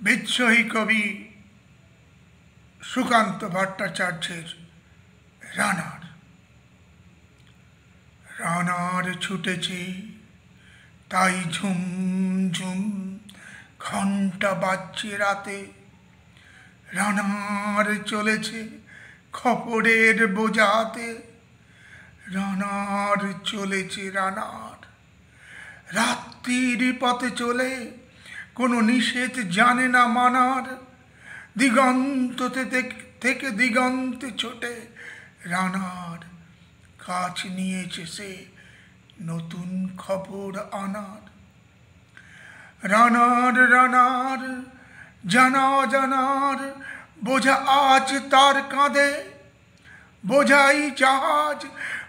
বিদ্রোহী কবি সুকান্ত ভট্টাচার্যের রানার। রানার ছুটেছে, তাই ঝুম ঝুম ঘণ্টা বাজছে রাতে। রানার চলেছে খপরের বোঝাতে। রানার চলেছে রানার। রাত্রির পথে চলে কোনো নিষেধ জানে না মানার। দিগন্ততে থেকে দিগন্তে ছোটে রানার। কাজ নিয়েছে সে নতুন খবর আনার। রানার রানার, জানা জানার বোঝা আজ তার কাঁধে। বোঝাই জাহাজ,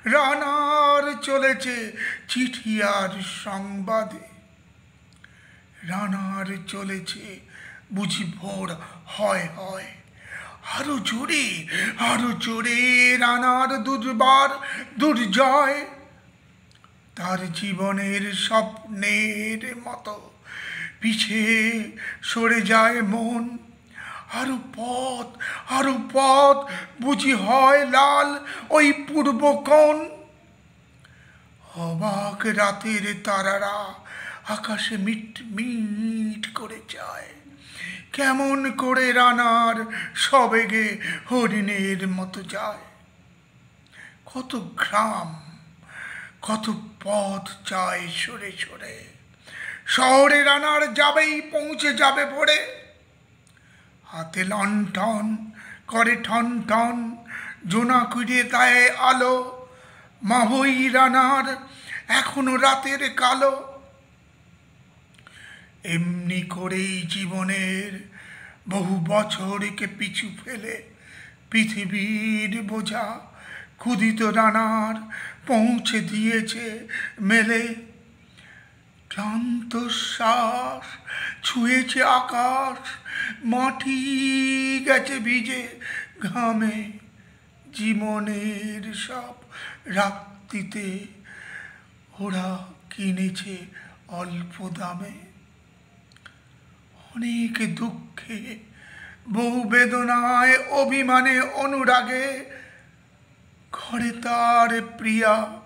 রানার চলেছে চিঠি আর সংবাদে। রানার চলেছে। বুঝি ভোর হয় হয়। আরও জোরে আরও জোরে রানার দুর্বার দুর্জয় তার জীবনের স্বপ্নের মতো পিছে সরে যায় মন। আরও পথ আরও পথ, বুঝি হয় লাল ওই পূর্ব কোণ। অবাক রাতের তারারা আকাশে মিট মিট করে যায়। কেমন করে রানার সবেগে হরিণের মতো যায়। কত গ্রাম, কত পথ যায় সরে সরে। শহরে রানার যাবেই, পৌঁছে যাবে ভোরে। হাতে লণ্ঠন করে ঠন ঠন জোনা কুড়িয়ে দেয় আলো। মাহই রানার এখনও রাতের কালো। এমনি করেই জীবনের বহু বছরকে পিছু ফেলে পৃথিবীর বোঝা ক্ষুদিত রানার পৌঁছে দিয়েছে মেলে। ক্লান্ত শ্বাস ছুঁয়েছে আকাশ, মাটি গেছে ভিজে ঘামে। জীবনের সব রাত্রিতে ওরা কিনেছে অল্প দামে। অনেক দুঃখে, বহু বেদনায়, অভিমানে, অনুরাগে। ঘরে তার প্রিয়া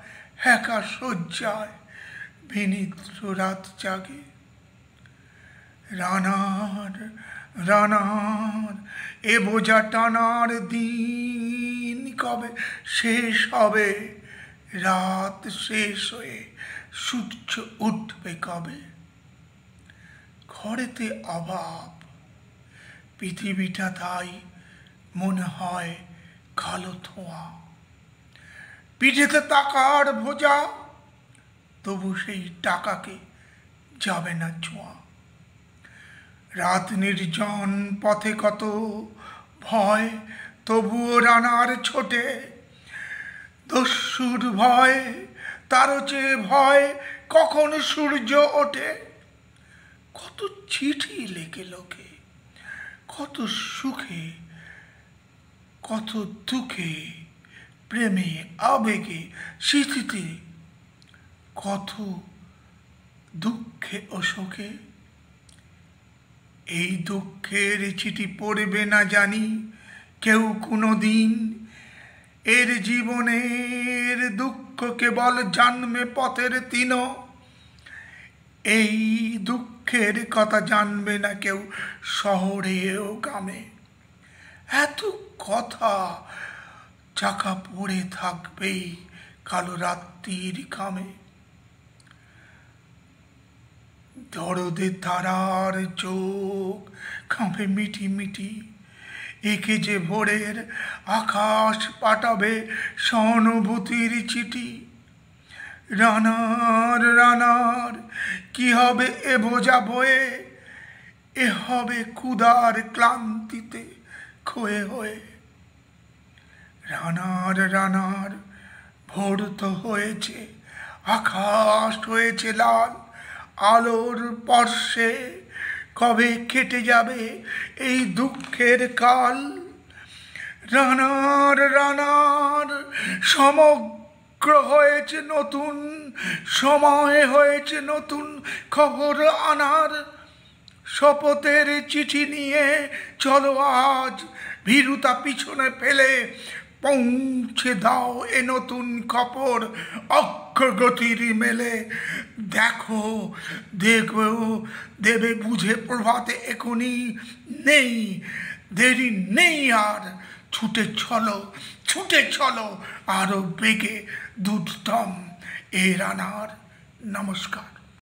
একা শয্যায়, বিনিদ্র রাত জাগে। রানার রানার, এ বোঝা টানার দিন কবে শেষ হবে? রাত শেষ হয়ে সূর্য উঠবে কবে? ঘরেতে অভাব। পৃথিবীটা তাই মনে হয় কালো ধোঁয়া। পিঠেতে টাকার ভোজা, তবু সেই টাকাকে যাবে না ছোঁয়া রাত নির্জন, পথে কত ভয়, তবুও রানার ছোটে। দস্যুর ভয়, তারও চেয়ে ভয়, কখন সূর্য ওঠে। কত চিঠি লেখে লোকে, কত সুখে, কত দুঃখে, প্রেমে, আবেগে, স্মৃতিতে, কত দুঃখে ও শোকে। এই দুঃখের চিঠি পড়বে না জানি কেউ কোনো দিন এর জীবনের দুঃখ কেবল জন্মে পথের তিন এই দুঃখের কথা জানবে না কেউ শহরে ও গ্রামে। এত কথা চাকা পড়ে থাকবেই কালো রাত্রির কামে দরদে তারার চোখ কাঁপে মিটি মিটি। একে যে ভোরের আকাশ পাঠাবে সহানুভূতির চিঠি। রানার রানার কি হবে এ বোঝা বয়ে? এ হবে ক্ষুদার ক্লান্তিতে ক্ষয়ে হয়ে। রানার রানার, ভোর তো হয়েছে, আকাশ হয়েছে লাল, আলোর পর্শে কবে কেটে যাবে এই দুঃখের কাল? রানার রানার, সমগ্র হয়েছে নতুন, সময় হয়েছে নতুন, খবর আনার। শপথের চিঠি নিয়ে চলো আজ, ভীরুতা পিছনে ফেলে পৌঁছে দাও এ নতুন খবর অক্ষগতির মেলে। দেখো দেখো দেবে বুঝে প্রভাতে এখনই নেই, দেরি নেই আর, ছুটে চলো ছুটে চলো আরও বেগে দুধতম এ রানার। নমস্কার।